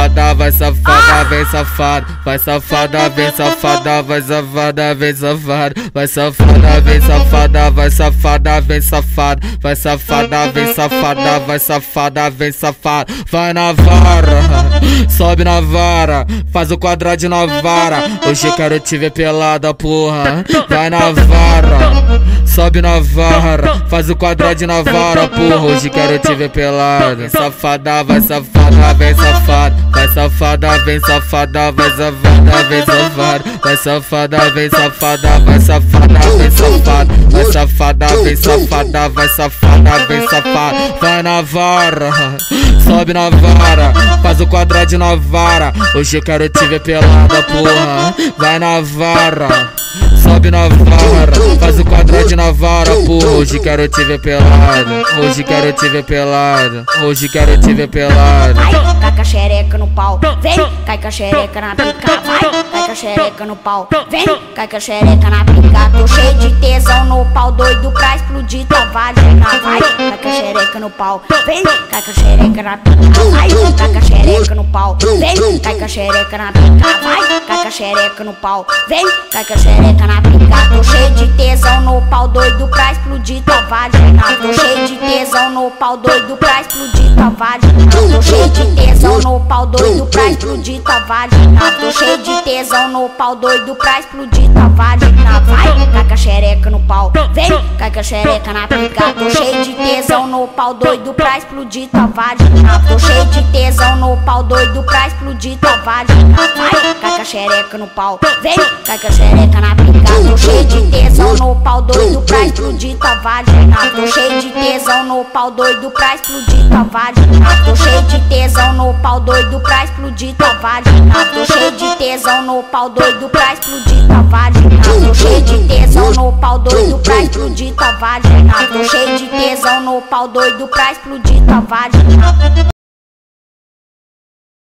safada, vai safada, vem safada, vai safada, vem safada, vai safada, vem safada, vai safada, vem safada, vai safada, vem safada, vai safada, vem safada, vai safada, vem safada, vai na vara, sobe na vara, faz o quadrado na vara. Hoje quero te ver pelada, porra, vai na vara. Sobe na vara, faz o quadrado na vara, porra. Hoje quero te ver pelada. Safada, vai safada, vem safada. Vai safada, vem safada, vai safada, vem safada. Vai safada, vem safada, vai safada, vem safada. Vai safada, vem safada, vai safada, vem safada. Vai na vara, sobe na vara, faz o quadrado na vara. Hoje quero te ver pelada, porra. Vai na vara. Sobe na vara, faz o quadrado na vara, porra. Hoje quero te ver pelada. Hoje quero te ver pelada. Hoje quero te ver pelada. Vai, cai com a xereca no pau. Vem, cai com a xereca na pica. Vai, xereca no pau. Vem, cai com a xereca na pica. Tô cheio de tesão no pau, doido pra explodir tua vagina. Vai, cai com a xereca no pau. Vem, cai com a xereca na pica. Vai, cai com a xereca no pau. Vem, cai com a xereca na pica. Vai, cai com a xereca no pau. Vem, cai xereca na pica. Tô cheio de tesão no pau, doido pra explodir tua vagina. Tô cheio de tesão no pau, doido pra explodir tua vagina. Tô cheio de tesão no pau, doido pra explodir tua vagina. Tô cheio de tesão no pau, doido pra explodir tua vagina. Vai, cai xereca no pau. Vem, cai com a xereca na pica. Tô cheio de tesão no pau, doido pra explodir tua vagina. Tô cheio de tesão no pau, doido pra explodir tua vagina. Vai, cai com a xereca no pau. Vem, cai com a xereca na cheio de tesão no pau, doido pra explodir tua vagina. Tô cheio de tesão no pau, doido pra explodir tua vagina. Tô cheio de tesão no pau, doido pra explodir tua vagina. Tô cheio de tesão no pau, doido pra explodir tua vagina. Tô cheio de tesão no pau, doido pra explodir tua vagina. Tô cheio de tesão no pau, doido pra explodir tua vagina.